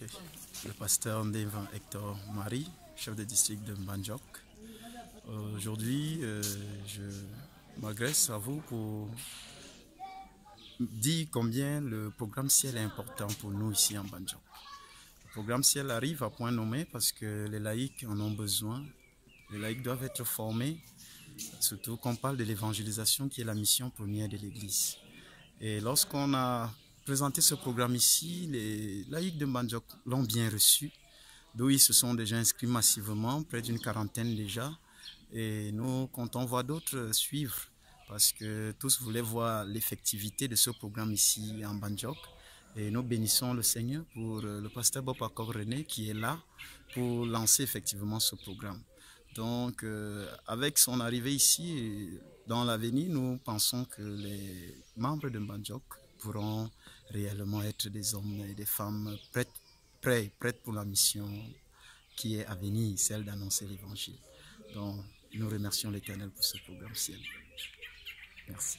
le pasteur Ndevan Hector Marie, chef de district de Mbandjok. Aujourd'hui, euh, je m'adresse à vous pour dire combien le programme Ciel est important pour nous ici en Mbandjok. Le programme Ciel arrive à point nommé parce que les laïcs en ont besoin. Les laïcs doivent être formés, surtout qu'on parle de l'évangélisation qui est la mission première de l'Église. Et lorsqu'on a présenté ce programme ici, les laïcs de Mbandjok l'ont bien reçu. D'où ils se sont déjà inscrits massivement, près d'une quarantaine déjà. Et nous comptons voir d'autres suivre parce que tous voulaient voir l'effectivité de ce programme ici en Banjok. Et nous bénissons le Seigneur pour le pasteur Bob René qui est là pour lancer effectivement ce programme. Donc, euh, avec son arrivée ici, dans l'avenir, nous pensons que les membres de Banjok pourront réellement être des hommes et des femmes prêtes, prêts, prêtes pour la mission qui est à venir, celle d'annoncer l'évangile. Donc, nous remercions l'Éternel pour ce programme ciel. Merci.